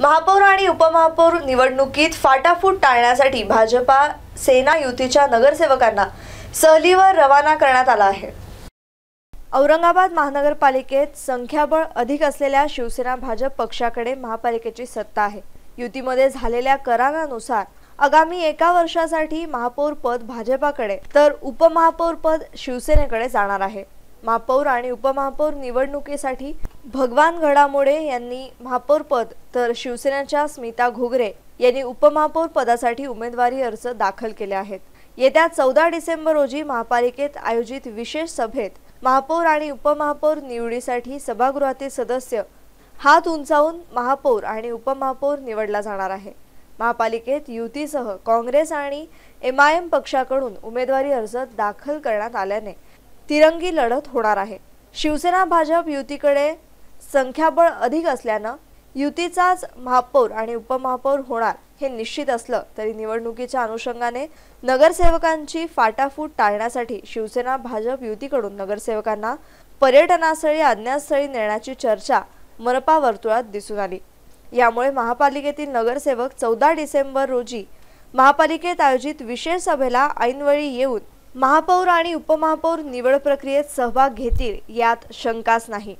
महापौर आणि उपमहापौर निवडणुकीत फाटाफूट टाळण्यासाठी भाजपा सेना युतीच्या नगरसेवकांना सहलीवर रवाना करण्यात आला आहे. औरंगाबाद महानगरपालिकेत संख्याबळ अधिक असलेल्या शिवसेना भाजप पक्षाकडे महापालिकेची सत्ता आहे. युतीमध्ये झालेल्या करारानुसार आगामी एका वर्षासाठी महापौर पद भाजपाकडे तर उपमहापौर पद शिवसेनेकडे जाणार आहे. महापौर आणि उपमहापौर निवडणुकीसाठी भगवान घडामोडे यांनी महापौरपद तर शिवसेनेच्या स्मिता घोगरे यांनी उपमहापौर पदासाठी उमेदवारी अर्ज दाखल केले आहेत. येत्या चौदा डिसेंबर रोजी महापालिकेत आयोजित विशेष सभेत महापौर आणि उपमहापौर निवडीसाठी सभागृहातील सदस्य हात उंचावून महापौर आणि उपमहापौर निवडला जाणार आहे. महापालिकेत युतीसह काँग्रेस आणि एम आय एम पक्षाकडून उमेदवारी अर्ज दाखल करण्यात आल्याने तिरंगी लढत होणार आहे. शिवसेना भाजप युतीकडे संख्याबळ अधिक असल्यानं युतीचाच महापौर आणि उपमहापौर होणार हे निश्चित असलं तरी निवडणुकीच्या अनुषंगाने नगरसेवकांची फाटाफूट टाळण्यासाठी शिवसेना भाजप युतीकडून नगरसेवकांना पर्यटनास्थळी अज्ञातस्थळी नेण्याची चर्चा मनपा वर्तुळात दिसून आली. यामुळे महापालिकेतील नगरसेवक चौदा डिसेंबर रोजी महापालिकेत आयोजित विशेष सभेला ऐनवेळी येऊन महापौर आणि उपमहापौर निवड प्रक्रियेत सहभाग घेतील यात शंकाच नाही.